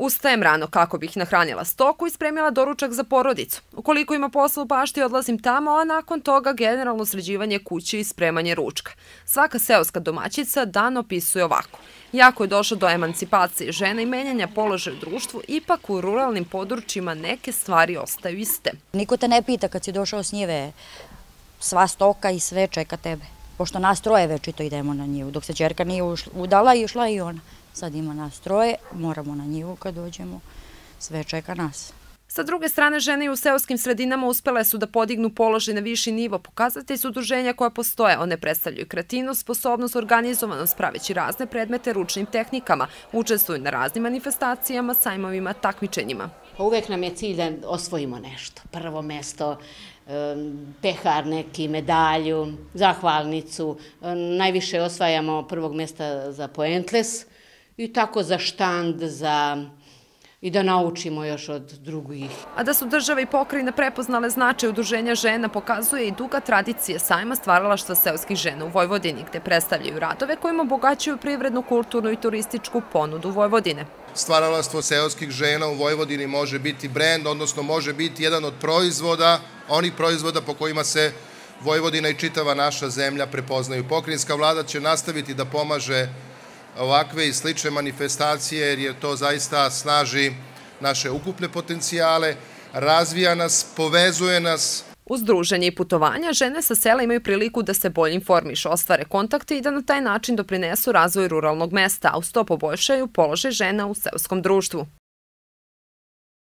Ustajem rano kako bih nahranila stoku i spremila doručak za porodicu. Ukoliko ima posla u bašti, odlazim tamo, a nakon toga generalno sređivanje kuće i spremanje ručka. Svaka seoska domaćica dan opisuje ovako. Jako je došlo do emancipacije žena i menjanja položaja u društvu, ipak u ruralnim područjima neke stvari ostaju iste. Niko te ne pita kad si došao s njive, sva stoka i sve čeka tebe. Pošto nas troje već i to idemo na njivu, dok se čerka nije udala i ušla i ona. Sad ima nas troje, moramo na njivu kad dođemo, sve čeka nas. Sa druge strane, žene u seoskim sredinama uspele su da podignu položaj na viši nivo. Pokazatelj su udruženja koja postoje. One predstavljaju kretinu, sposobnost, organizovanost, praveći razne predmete ručnim tehnikama. Učestvuju na raznim manifestacijama, sajmovima, takmičenjima. Pa uvek nam je cilj da osvojimo nešto. Prvo mesto, pehar neki, medalju, zahvalnicu. Najviše osvajamo prvog mesta za Poentles i tako za štand, za i da naučimo još od drugih. A da su države i pokrajine prepoznale značaj udruženja žena pokazuje i duga tradicija sajma stvaralaštva seoskih žena u Vojvodini, gde predstavljaju radove kojima obogaćuju privrednu, kulturnu i turističku ponudu Vojvodine. Stvaralaštvo seoskih žena u Vojvodini može biti brend, odnosno može biti jedan od proizvoda, onih proizvoda po kojima se Vojvodina i čitava naša zemlja prepoznaju. Pokrinjska vlada će nastaviti da pomaže ovakve i slične manifestacije jer je to zaista snaži naše ukupne potencijale, razvija nas, povezuje nas. Uz druženje i putovanja, žene sa sela imaju priliku da se bolje informišu, ostvare kontakte i da na taj način doprinesu razvoj ruralnog mesta, a uz to poboljšaju položaj žena u seoskom društvu.